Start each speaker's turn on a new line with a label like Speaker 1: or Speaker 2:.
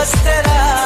Speaker 1: mastera